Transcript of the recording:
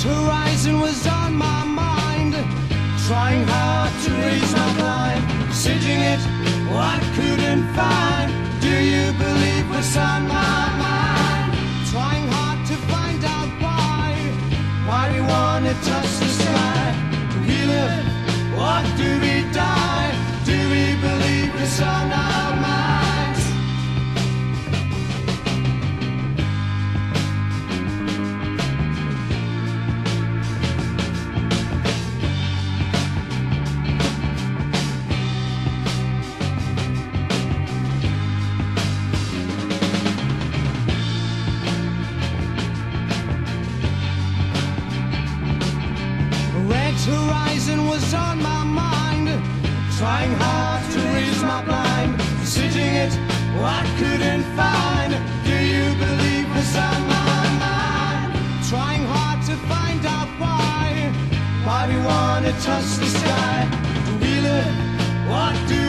horizon was on my mind. Trying hard to raise my blind. Sitting it, what couldn't find. Do you believe what's on my was on my mind. Trying hard to raise my blind. Sitting it, what couldn't find. Do you believe what's on my mind? Trying hard to find out why. Why we wanna touch the sky. Do we live? What do